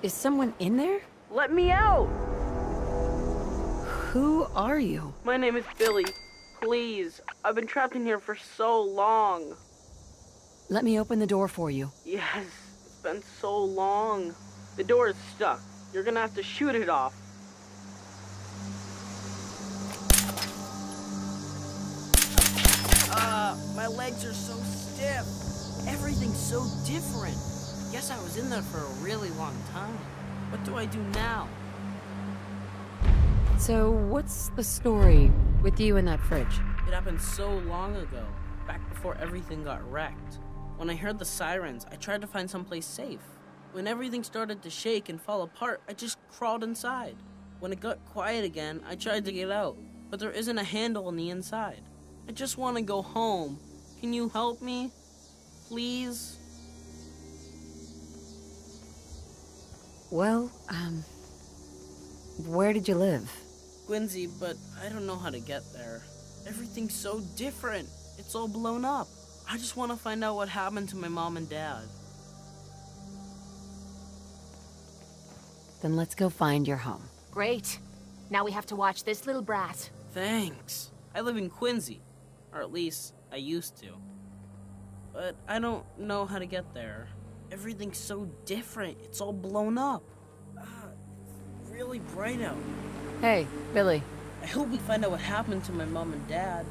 Is someone in there? Let me out! Who are you? My name is Billy. Please, I've been trapped in here for so long. Let me open the door for you. Yes, it's been so long. The door is stuck. You're gonna have to shoot it off. Uh, my legs are so stiff. Everything's so different. Guess I was in there for a really long time. What do I do now? So, what's the story with you in that fridge? It happened so long ago, back before everything got wrecked. When I heard the sirens, I tried to find someplace safe. When everything started to shake and fall apart, I just crawled inside. When it got quiet again, I tried to get out, but there isn't a handle on the inside. I just want to go home. Can you help me? Please? Well, um. Where did you live? Quincy, but I don't know how to get there. Everything's so different. It's all blown up. I just want to find out what happened to my mom and dad. Then let's go find your home. Great. Now we have to watch this little brat. Thanks. I live in Quincy. Or at least, I used to. But I don't know how to get there. Everything's so different. It's all blown up. Ah, it's really bright out. Hey, Billy. I hope we find out what happened to my mom and dad.